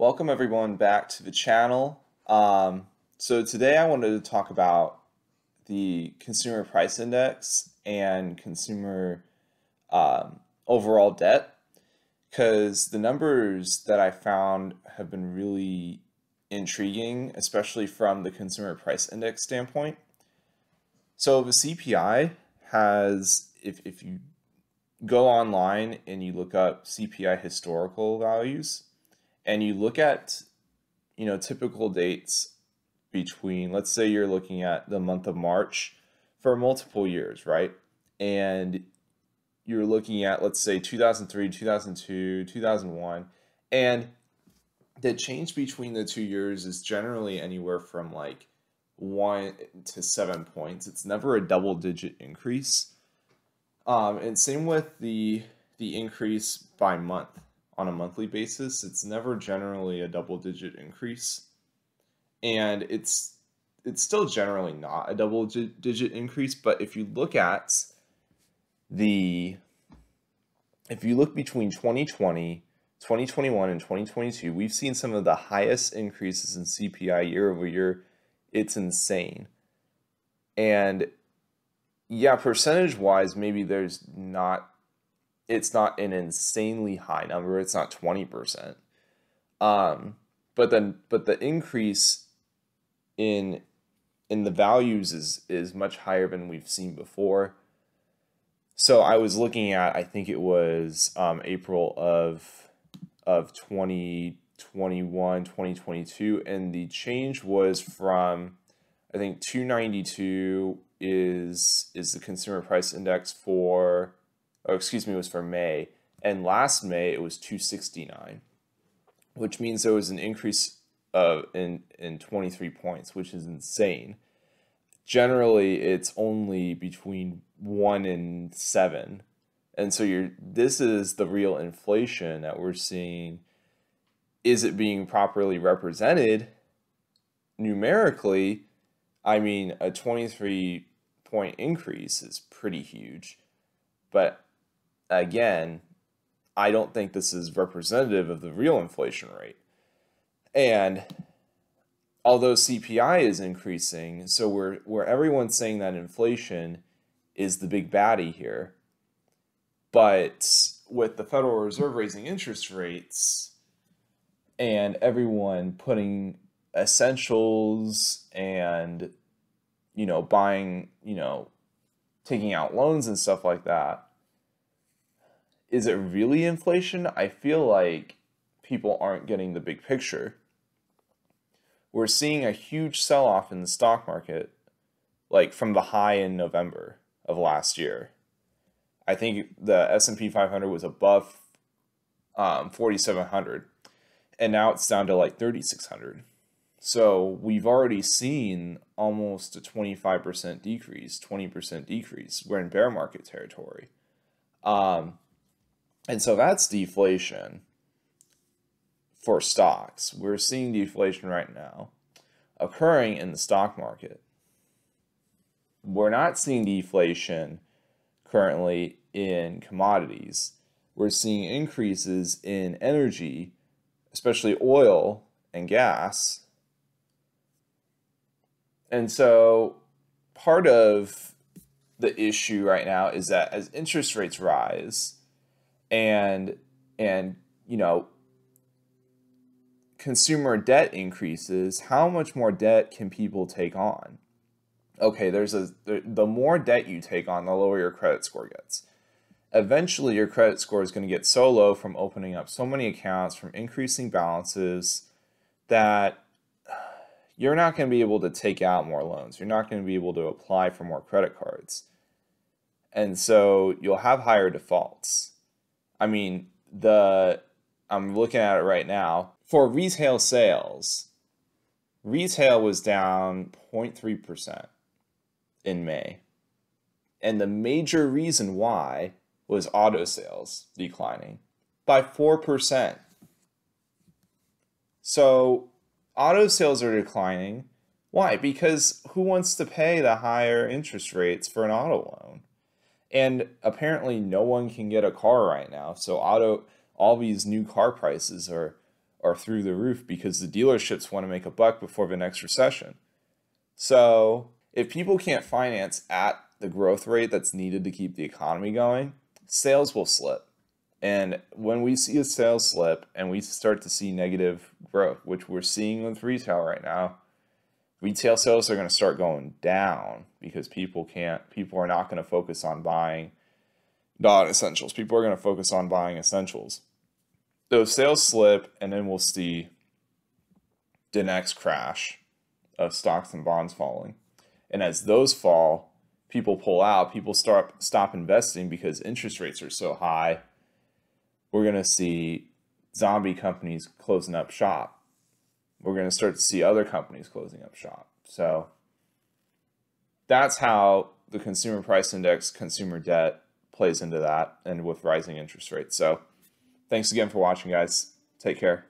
Welcome everyone back to the channel. Um, so today I wanted to talk about the consumer price index and consumer um, overall debt because the numbers that I found have been really intriguing, especially from the consumer price index standpoint. So the CPI has, if, if you go online and you look up CPI historical values, and you look at you know typical dates between let's say you're looking at the month of March for multiple years, right? And you're looking at let's say 2003, 2002, 2001 and the change between the two years is generally anywhere from like 1 to 7 points. It's never a double digit increase. Um, and same with the the increase by month on a monthly basis, it's never generally a double digit increase. And it's it's still generally not a double digit increase, but if you look at the if you look between 2020, 2021 and 2022, we've seen some of the highest increases in CPI year over year. It's insane. And yeah, percentage wise, maybe there's not it's not an insanely high number. It's not 20%. Um, but then, but the increase in in the values is is much higher than we've seen before. So I was looking at, I think it was um, April of of 2021, 2022, and the change was from, I think 292 is is the consumer price index for oh, excuse me, it was for May. And last May it was 269, which means there was an increase of in in 23 points, which is insane. Generally, it's only between one and seven, and so you're. This is the real inflation that we're seeing. Is it being properly represented numerically? I mean, a 23 point increase is pretty huge, but again, I don't think this is representative of the real inflation rate. And although CPI is increasing, so we're where everyone's saying that inflation is the big baddie here. But with the Federal Reserve raising interest rates and everyone putting essentials and you know buying, you know, taking out loans and stuff like that, is it really inflation? I feel like people aren't getting the big picture. We're seeing a huge sell off in the stock market, like from the high in November of last year. I think the S&P 500 was above um, 4,700, and now it's down to like 3,600. So we've already seen almost a 25% decrease, 20% decrease. We're in bear market territory. Um, and so that's deflation for stocks. We're seeing deflation right now occurring in the stock market. We're not seeing deflation currently in commodities. We're seeing increases in energy, especially oil and gas. And so part of the issue right now is that as interest rates rise, and and you know consumer debt increases how much more debt can people take on? Okay there's a the, the more debt you take on the lower your credit score gets. Eventually your credit score is going to get so low from opening up so many accounts from increasing balances that you're not going to be able to take out more loans. You're not going to be able to apply for more credit cards. And so you'll have higher defaults I mean, the I'm looking at it right now. For retail sales, retail was down 0.3% in May. And the major reason why was auto sales declining by 4%. So auto sales are declining. Why? Because who wants to pay the higher interest rates for an auto loan? And apparently no one can get a car right now. So auto all these new car prices are are through the roof because the dealerships want to make a buck before the next recession. So, if people can't finance at the growth rate that's needed to keep the economy going, sales will slip. And when we see a sales slip and we start to see negative growth, which we're seeing with retail right now, retail sales are going to start going down because people can't, people are not going to focus on buying non essentials. People are going to focus on buying essentials. Those sales slip, and then we'll see the next crash of stocks and bonds falling. And as those fall, people pull out, people start stop investing because interest rates are so high. We're going to see zombie companies closing up shop. We're going to start to see other companies closing up shop. So that's how the consumer price index, consumer debt plays into that and with rising interest rates. So thanks again for watching, guys. Take care.